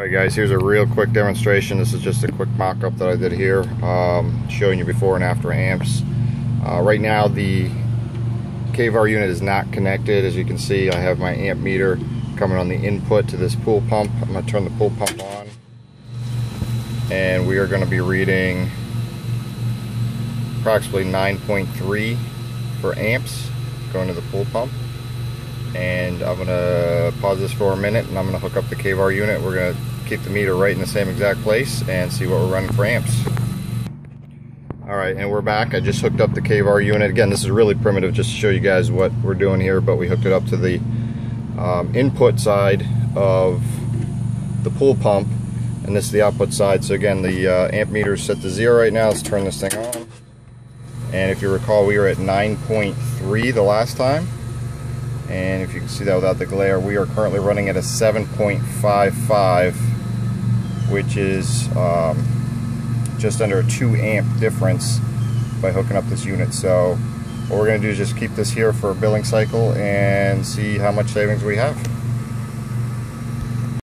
Alright guys, here's a real quick demonstration. This is just a quick mock-up that I did here, um, showing you before and after amps. Uh, right now the KVAR unit is not connected. As you can see, I have my amp meter coming on the input to this pool pump. I'm going to turn the pool pump on. And we are going to be reading approximately 9.3 for amps going to the pool pump and I'm gonna pause this for a minute and I'm gonna hook up the KVAR unit. We're gonna keep the meter right in the same exact place and see what we're running for amps. All right, and we're back. I just hooked up the KVAR unit. Again, this is really primitive just to show you guys what we're doing here, but we hooked it up to the um, input side of the pool pump and this is the output side. So again, the uh, amp meter is set to zero right now. Let's turn this thing on. And if you recall, we were at 9.3 the last time and if you can see that without the glare we are currently running at a 7.55 which is um, just under a 2 amp difference by hooking up this unit. So what we're going to do is just keep this here for a billing cycle and see how much savings we have